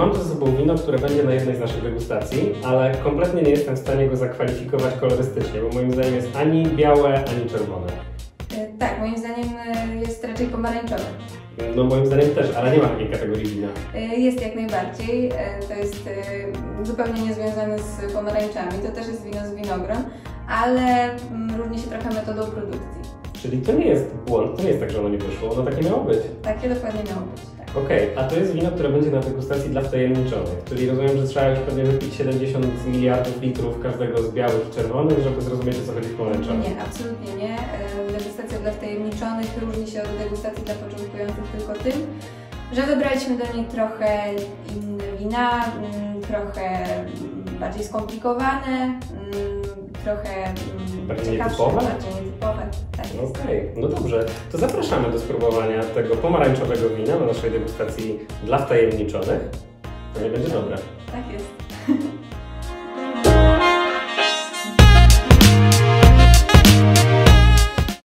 mam tu ze sobą wino, które będzie na jednej z naszych degustacji, ale kompletnie nie jestem w stanie go zakwalifikować kolorystycznie, bo moim zdaniem jest ani białe, ani czerwone. E, Tak, moim zdaniem e, jest raczej pomarańczowy. No moim zdaniem też, ale nie ma takiej kategorii wina. E, Jest jak najbardziej. To jest zupełnie niezwiązane z pomarańczami. To też jest wino z winogron, ale mm, różni się trochę metodą produkcji. Czyli to nie jest błąd, to nie jest tak, że ono nie wyszło, ono takie miało być. Takie dokładnie miało być. Okej, a to jest wino, które będzie na degustacji dla wtajemniczonych, czyli rozumiem, że trzeba już pewnie wypić 70 miliardów litrów każdego z białych i czerwonych, żeby zrozumieć o co chodzi w. Nie, absolutnie nie. E, Degustacja dla wtajemniczonych różni się od degustacji dla początkujących tylko tym, że wybraliśmy do niej trochę inne wina, mm, trochę mm, bardziej skomplikowane, mm, trochę Bardziej ciekawsze, nietypowe? bardziej nietypowe. Okej, no dobrze. To zapraszamy do spróbowania tego pomarańczowego wina na naszej degustacji dla wtajemniczonych. To nie będzie dobre. Tak jest.